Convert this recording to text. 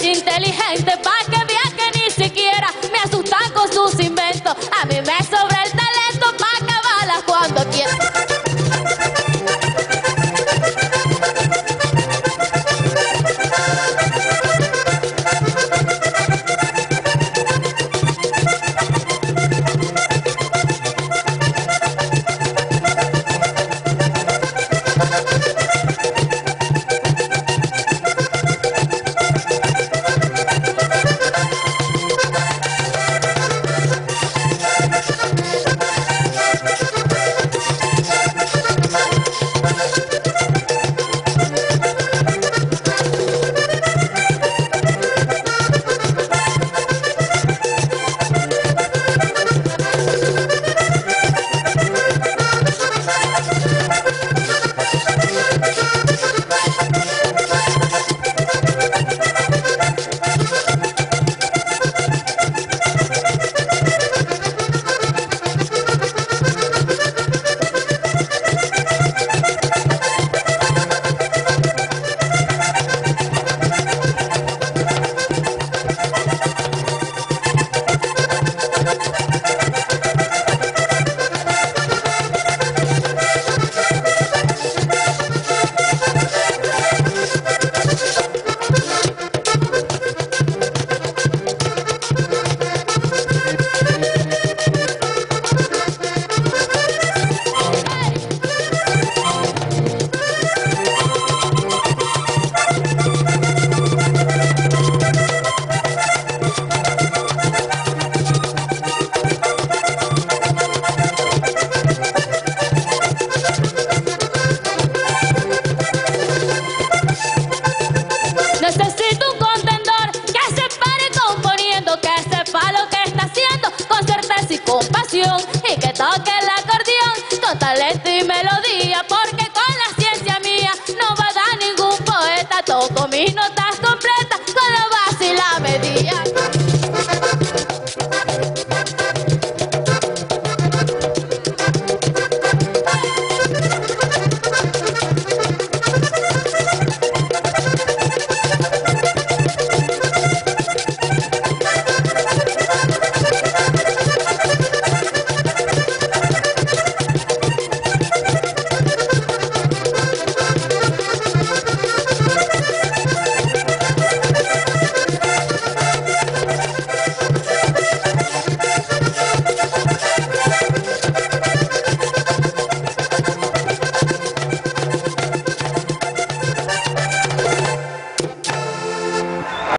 Inteligente, para que Y no te...